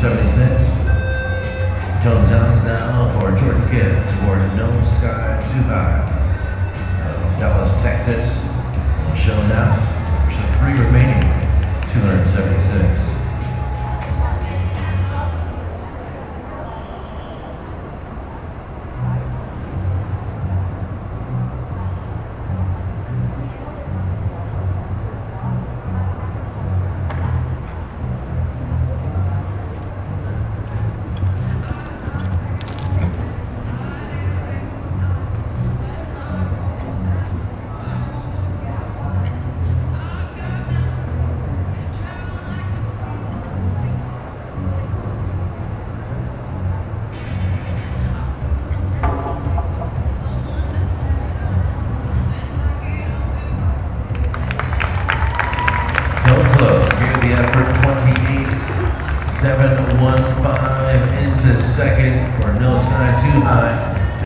76. John Towns now for Jordan Gibbs towards No Sky Too High. Uh, Dallas, Texas. Show now. So three remaining. 276. So. Here the effort 28 715 into second No Sky Too High.